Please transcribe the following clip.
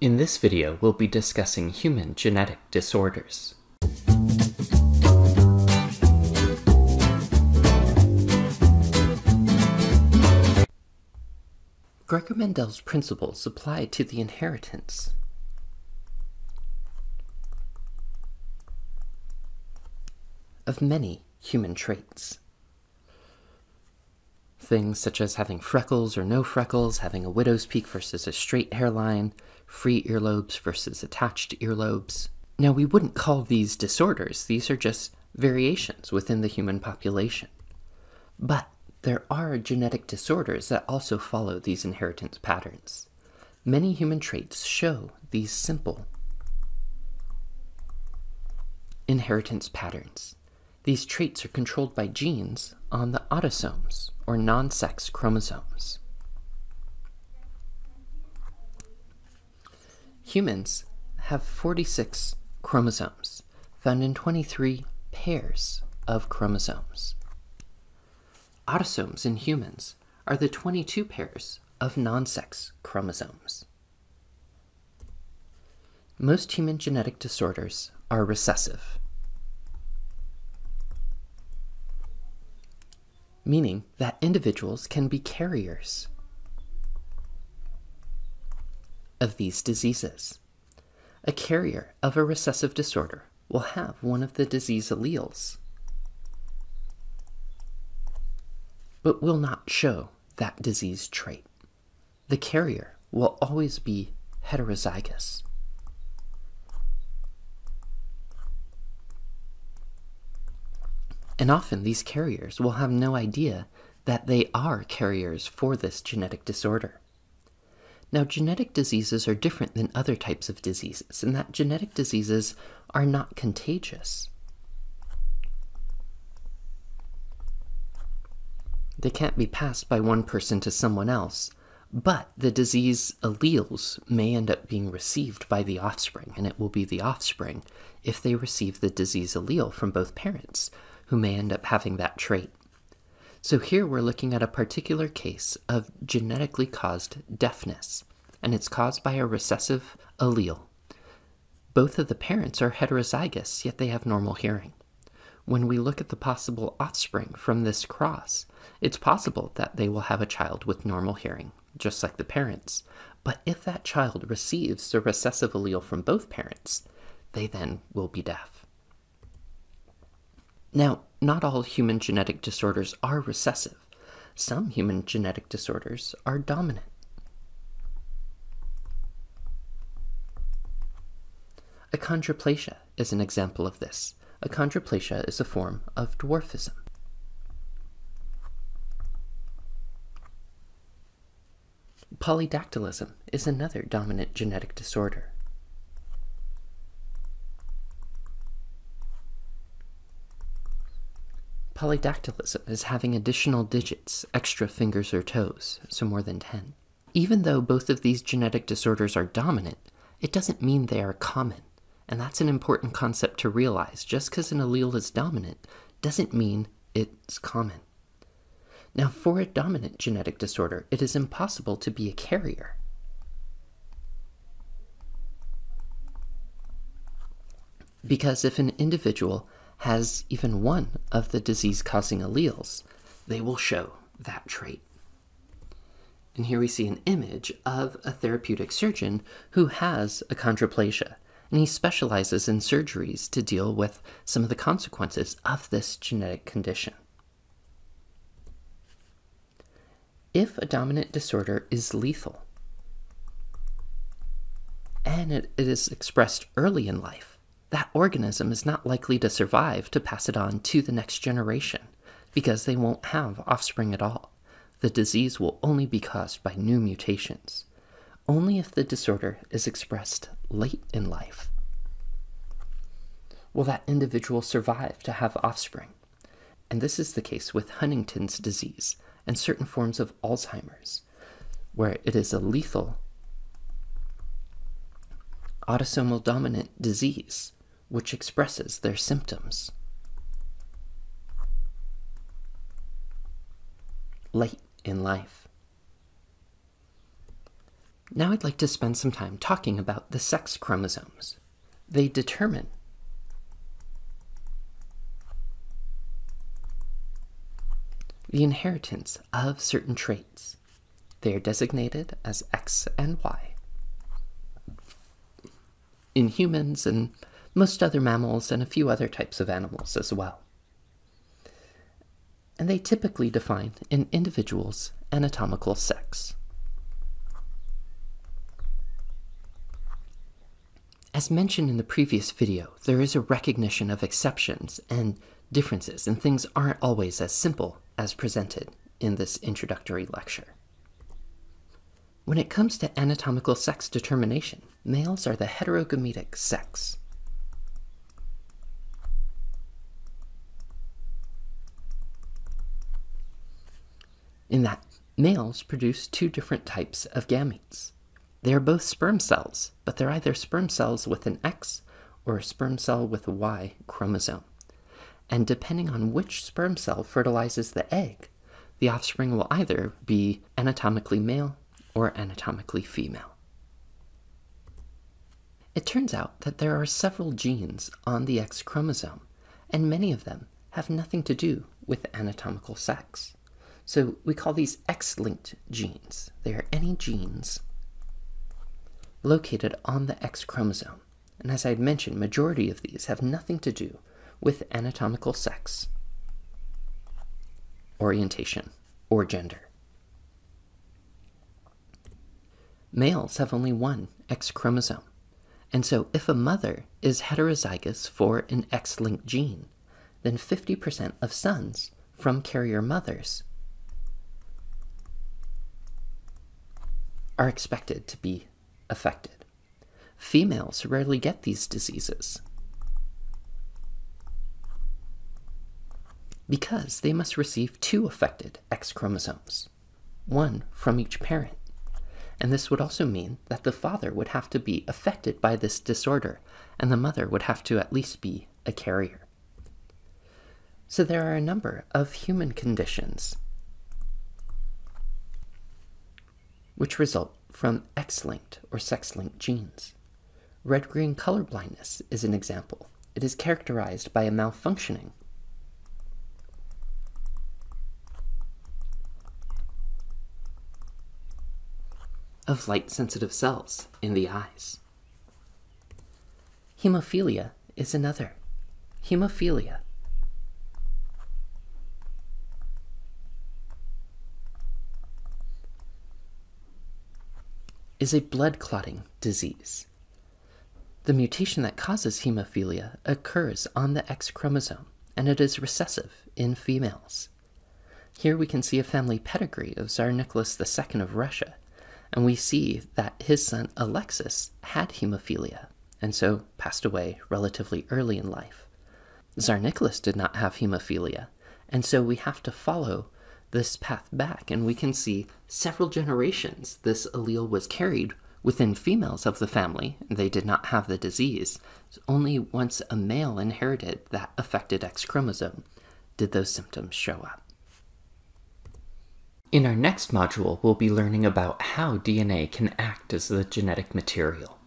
In this video, we'll be discussing human genetic disorders. Gregor Mendel's principles apply to the inheritance of many human traits. Things such as having freckles or no freckles, having a widow's peak versus a straight hairline, free earlobes versus attached earlobes. Now, we wouldn't call these disorders, these are just variations within the human population. But there are genetic disorders that also follow these inheritance patterns. Many human traits show these simple inheritance patterns. These traits are controlled by genes on the autosomes, or non sex chromosomes. Humans have 46 chromosomes, found in 23 pairs of chromosomes. Autosomes in humans are the 22 pairs of non sex chromosomes. Most human genetic disorders are recessive, meaning that individuals can be carriers of these diseases. A carrier of a recessive disorder will have one of the disease alleles, but will not show that disease trait. The carrier will always be heterozygous. And often these carriers will have no idea that they are carriers for this genetic disorder. Now, genetic diseases are different than other types of diseases in that genetic diseases are not contagious. They can't be passed by one person to someone else, but the disease alleles may end up being received by the offspring, and it will be the offspring if they receive the disease allele from both parents, who may end up having that trait. So here we're looking at a particular case of genetically caused deafness, and it's caused by a recessive allele. Both of the parents are heterozygous, yet they have normal hearing. When we look at the possible offspring from this cross, it's possible that they will have a child with normal hearing, just like the parents. But if that child receives the recessive allele from both parents, they then will be deaf. Now, not all human genetic disorders are recessive. Some human genetic disorders are dominant. Achondroplasia is an example of this. Achondroplasia is a form of dwarfism. Polydactylism is another dominant genetic disorder. Polydactylism is having additional digits, extra fingers or toes, so more than 10. Even though both of these genetic disorders are dominant, it doesn't mean they are common. And that's an important concept to realize. Just because an allele is dominant doesn't mean it's common. Now, for a dominant genetic disorder, it is impossible to be a carrier. Because if an individual has even one of the disease causing alleles, they will show that trait. And here we see an image of a therapeutic surgeon who has achondroplasia, and he specializes in surgeries to deal with some of the consequences of this genetic condition. If a dominant disorder is lethal, and it, it is expressed early in life, that organism is not likely to survive to pass it on to the next generation because they won't have offspring at all. The disease will only be caused by new mutations. Only if the disorder is expressed late in life will that individual survive to have offspring. And this is the case with Huntington's disease and certain forms of Alzheimer's, where it is a lethal autosomal dominant disease which expresses their symptoms. Late in life. Now I'd like to spend some time talking about the sex chromosomes. They determine the inheritance of certain traits. They are designated as X and Y. In humans and most other mammals and a few other types of animals as well. And they typically define an individual's anatomical sex. As mentioned in the previous video, there is a recognition of exceptions and differences, and things aren't always as simple as presented in this introductory lecture. When it comes to anatomical sex determination, males are the heterogametic sex. In that, males produce two different types of gametes. They are both sperm cells, but they're either sperm cells with an X or a sperm cell with a Y chromosome. And depending on which sperm cell fertilizes the egg, the offspring will either be anatomically male or anatomically female. It turns out that there are several genes on the X chromosome, and many of them have nothing to do with anatomical sex. So we call these X-linked genes. They are any genes located on the X chromosome. And as I had mentioned, majority of these have nothing to do with anatomical sex, orientation, or gender. Males have only one X chromosome, and so if a mother is heterozygous for an X linked gene, then 50% of sons from carrier mothers are expected to be affected. Females rarely get these diseases because they must receive two affected X chromosomes, one from each parent. And this would also mean that the father would have to be affected by this disorder, and the mother would have to at least be a carrier. So there are a number of human conditions which result from X-linked or sex-linked genes. Red-green color blindness is an example. It is characterized by a malfunctioning of light-sensitive cells in the eyes. Hemophilia is another. Hemophilia is a blood clotting disease. The mutation that causes hemophilia occurs on the X chromosome, and it is recessive in females. Here we can see a family pedigree of Tsar Nicholas II of Russia, and we see that his son Alexis had hemophilia, and so passed away relatively early in life. Tsar Nicholas did not have hemophilia, and so we have to follow this path back, and we can see several generations this allele was carried within females of the family. They did not have the disease. Only once a male inherited that affected X chromosome did those symptoms show up. In our next module, we'll be learning about how DNA can act as the genetic material.